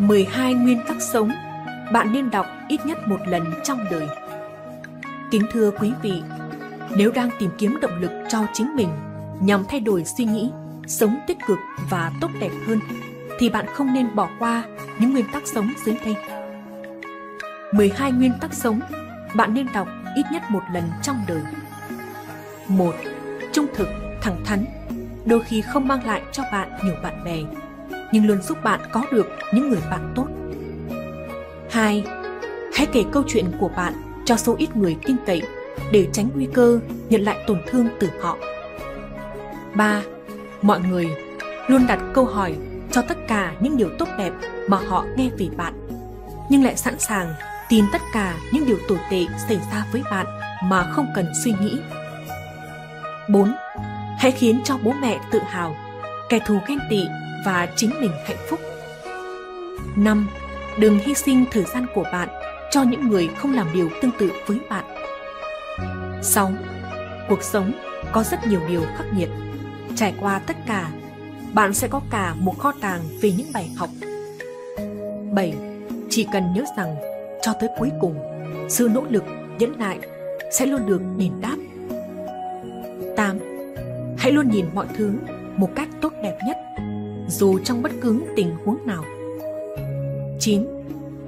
12 nguyên tắc sống bạn nên đọc ít nhất một lần trong đời. Kính thưa quý vị, nếu đang tìm kiếm động lực cho chính mình nhằm thay đổi suy nghĩ, sống tích cực và tốt đẹp hơn, thì bạn không nên bỏ qua những nguyên tắc sống dưới đây. 12 nguyên tắc sống bạn nên đọc ít nhất một lần trong đời. 1. Trung thực, thẳng thắn, đôi khi không mang lại cho bạn nhiều bạn bè, nhưng luôn giúp bạn có được những người bạn tốt. 2. Hãy kể câu chuyện của bạn cho số ít người tin cậy để tránh nguy cơ nhận lại tổn thương từ họ. 3. Mọi người luôn đặt câu hỏi cho tất cả những điều tốt đẹp mà họ nghe về bạn, nhưng lại sẵn sàng tin tất cả những điều tồi tệ xảy ra với bạn mà không cần suy nghĩ. 4. Hãy khiến cho bố mẹ tự hào, kẻ thù ghen tị và chính mình hạnh phúc. 5. Đừng hy sinh thời gian của bạn cho những người không làm điều tương tự với bạn. 6. Cuộc sống có rất nhiều điều khắc nghiệt. Trải qua tất cả, bạn sẽ có cả một kho tàng về những bài học. 7. Chỉ cần nhớ rằng cho tới cuối cùng, sự nỗ lực, nhẫn nại sẽ luôn được đền đáp. 8. Hãy luôn nhìn mọi thứ một cách tốt đẹp nhất, dù trong bất cứ tình huống nào. 9.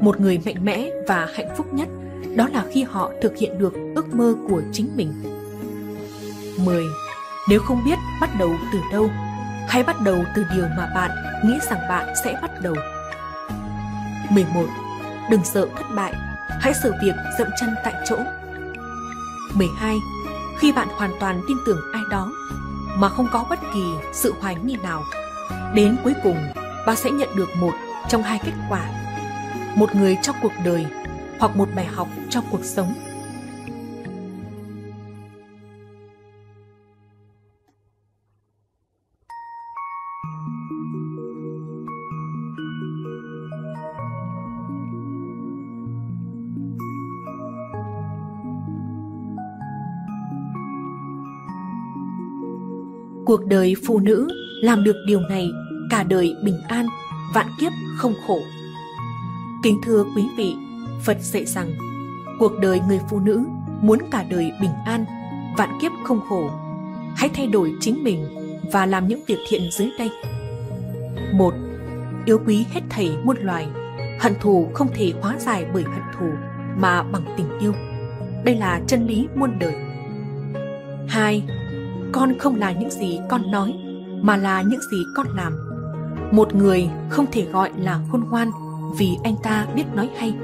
Một người mạnh mẽ và hạnh phúc nhất đó là khi họ thực hiện được ước mơ của chính mình. 10. Nếu không biết bắt đầu từ đâu, hãy bắt đầu từ điều mà bạn nghĩ rằng bạn sẽ bắt đầu. 11. Đừng sợ thất bại, hãy xử việc dậm chân tại chỗ. 12. Khi bạn hoàn toàn tin tưởng ai đó mà không có bất kỳ sự hoài nghi nào, đến cuối cùng bạn sẽ nhận được một trong hai kết quả. Một người trong cuộc đời hoặc một bài học trong cuộc sống cuộc đời phụ nữ làm được điều này cả đời bình an, vạn kiếp không khổ. Kính thưa quý vị, phật dạy rằng, cuộc đời người phụ nữ muốn cả đời bình an, vạn kiếp không khổ. Hãy thay đổi chính mình và làm những việc thiện dưới đây. Một, yêu quý hết thảy muôn loài. Hận thù không thể hóa giải bởi hận thù mà bằng tình yêu. Đây là chân lý muôn đời. Hai con không là những gì con nói, mà là những gì con làm. Một người không thể gọi là khôn ngoan vì anh ta biết nói hay.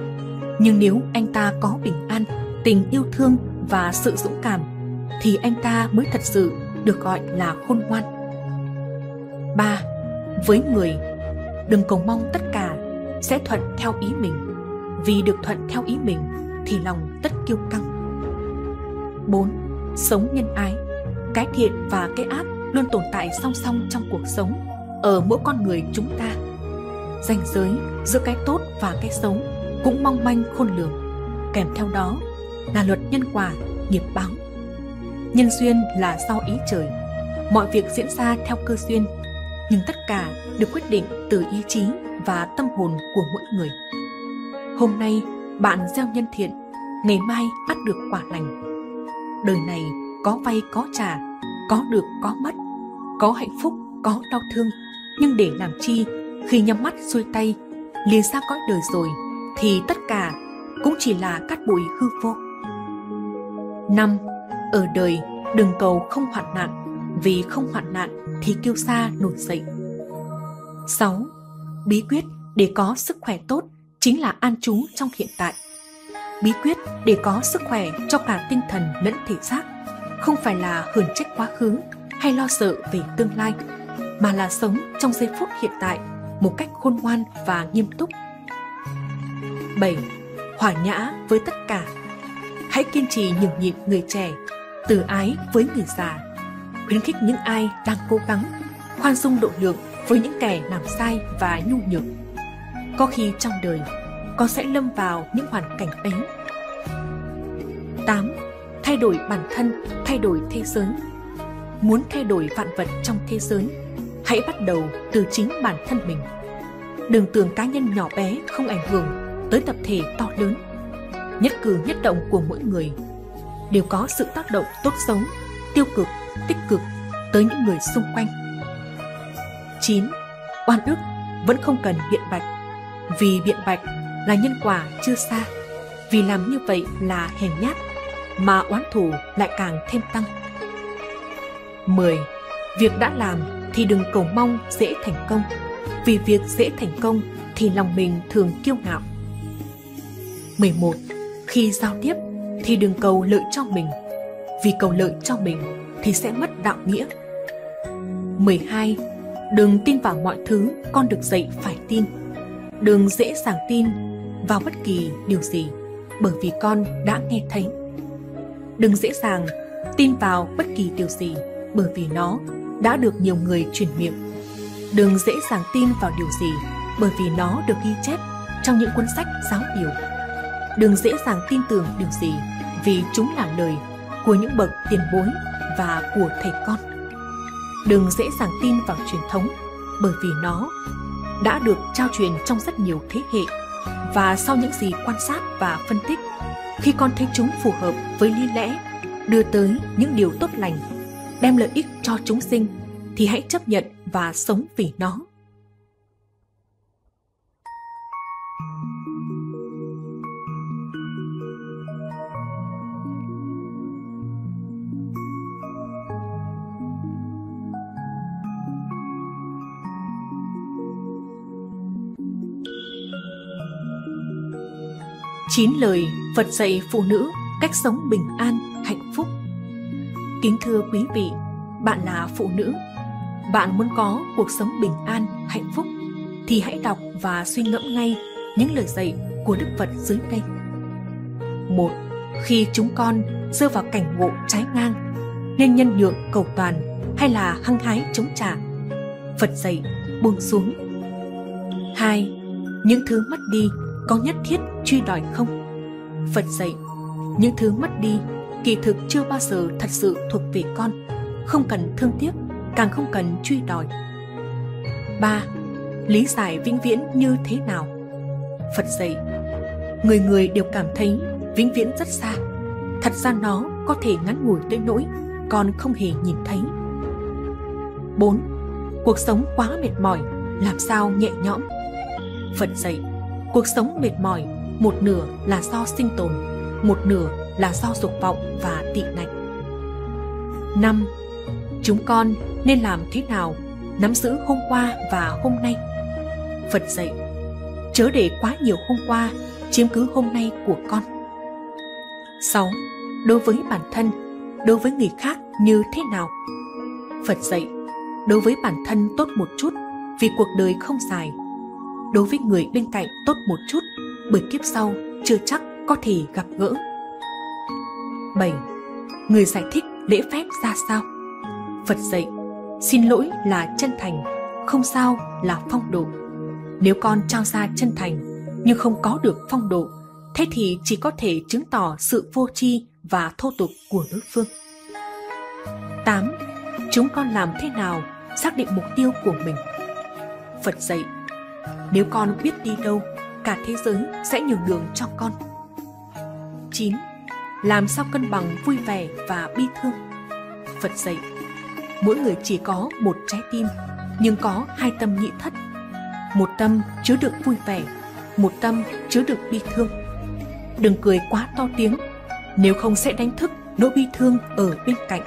Nhưng nếu anh ta có bình an, tình yêu thương và sự dũng cảm, thì anh ta mới thật sự được gọi là khôn ngoan. Ba, với người, đừng cầu mong tất cả sẽ thuận theo ý mình. Vì được thuận theo ý mình thì lòng tất kiêu căng. 4. Sống nhân ái cái thiện và cái ác luôn tồn tại song song trong cuộc sống ở mỗi con người chúng ta. Ranh giới giữa cái tốt và cái xấu cũng mong manh khôn lường. Kèm theo đó là luật nhân quả, nghiệp báo. Nhân duyên là do ý trời. Mọi việc diễn ra theo cơ duyên, nhưng tất cả được quyết định từ ý chí và tâm hồn của mỗi người. Hôm nay, bạn gieo nhân thiện, ngày mai bắt được quả lành. Đời này có vay, có trả, có được, có mất, có hạnh phúc, có đau thương nhưng để làm chi khi nhắm mắt xuôi tay, liền xa cõi đời rồi, thì tất cả cũng chỉ là cát bụi hư vô năm, ở đời, đừng cầu không hoạn nạn, vì không hoạn nạn thì kêu xa nổi dậy 6. Bí quyết để có sức khỏe tốt chính là an trú trong hiện tại. Bí quyết để có sức khỏe cho cả tinh thần lẫn thể xác không phải là hờn trách quá khứ hay lo sợ về tương lai, mà là sống trong giây phút hiện tại một cách khôn ngoan và nghiêm túc. 7. Hòa nhã với tất cả. Hãy kiên trì nhường nhịn người trẻ, Từ ái với người già. Khuyến khích những ai đang cố gắng, Khoan dung độ lượng với những kẻ làm sai và nhu nhược. Có khi trong đời, Con sẽ lâm vào những hoàn cảnh ấy. 8 thay đổi bản thân, thay đổi thế giới. Muốn thay đổi vạn vật trong thế giới, hãy bắt đầu từ chính bản thân mình. đừng tưởng cá nhân nhỏ bé không ảnh hưởng tới tập thể to lớn. Nhất cử nhất động của mỗi người đều có sự tác động tốt xấu, tiêu cực, tích cực tới những người xung quanh. 9. Oan ức vẫn không cần biện bạch, vì biện bạch là nhân quả chưa xa, vì làm như vậy là hèn nhát, mà oán thù lại càng thêm tăng. 10. Việc đã làm thì đừng cầu mong dễ thành công, vì việc dễ thành công thì lòng mình thường kiêu ngạo. 11. Khi giao tiếp thì đừng cầu lợi cho mình, vì cầu lợi cho mình thì sẽ mất đạo nghĩa. 12. Đừng tin vào mọi thứ con được dạy phải tin. Đừng dễ dàng tin vào bất kỳ điều gì bởi vì con đã nghe thấy. Đừng dễ dàng tin vào bất kỳ điều gì, bởi vì nó đã được nhiều người truyền miệng. Đừng dễ dàng tin vào điều gì, bởi vì nó được ghi chép trong những cuốn sách giáo điều. Đừng dễ dàng tin tưởng điều gì, vì chúng là lời của những bậc tiền bối và của thầy con. Đừng dễ dàng tin vào truyền thống, bởi vì nó đã được trao truyền trong rất nhiều thế hệ và sau những gì quan sát và phân tích khi con thấy chúng phù hợp với lý lẽ, đưa tới những điều tốt lành, đem lợi ích cho chúng sinh, thì hãy chấp nhận và sống vì nó. Chín lời Phật dạy phụ nữ cách sống bình an, hạnh phúc. Kính thưa quý vị, bạn là phụ nữ, bạn muốn có cuộc sống bình an, hạnh phúc thì hãy đọc và suy ngẫm ngay những lời dạy của Đức Phật dưới đây. Một, khi chúng con rơi vào cảnh ngộ trái ngang, nên nhân nhượng cầu toàn hay là hăng hái chống trả? Phật dạy buông xuống. Hai, những thứ mất đi có nhất thiết truy đòi không? Phật dạy, những thứ mất đi kỳ thực chưa bao giờ thật sự thuộc về con, không cần thương tiếc, càng không cần truy đòi. 3. Lý giải vĩnh viễn như thế nào? Phật dạy, người người đều cảm thấy vĩnh viễn rất xa. Thật ra nó có thể ngắn ngủi tới nỗi còn không hề nhìn thấy. 4. Cuộc sống quá mệt mỏi, làm sao nhẹ nhõm? Phật dạy, Cuộc sống mệt mỏi, một nửa là do sinh tồn, một nửa là do dục vọng và tị nạnh. 5. Chúng con nên làm thế nào nắm giữ hôm qua và hôm nay? Phật dạy, chớ để quá nhiều hôm qua chiếm cứ hôm nay của con. 6. Đối với bản thân, đối với người khác như thế nào? Phật dạy, đối với bản thân tốt một chút vì cuộc đời không dài đối với người bên cạnh tốt một chút bởi kiếp sau chưa chắc có thể gặp gỡ. 7. Người giải thích lễ phép ra sao? Phật dạy, xin lỗi là chân thành, không sao là phong độ. Nếu con trao ra chân thành nhưng không có được phong độ, thế thì chỉ có thể chứng tỏ sự vô tri và thô tục của đối phương. 8. Chúng con làm thế nào xác định mục tiêu của mình? Phật dạy, nếu con biết đi đâu, cả thế giới sẽ nhường đường cho con. 9. Làm sao cân bằng vui vẻ và bi thương? Phật dạy, mỗi người chỉ có một trái tim, nhưng có hai tâm nhị thất. Một tâm chứa được vui vẻ, một tâm chứa được bi thương. Đừng cười quá to tiếng, nếu không sẽ đánh thức nỗi bi thương ở bên cạnh.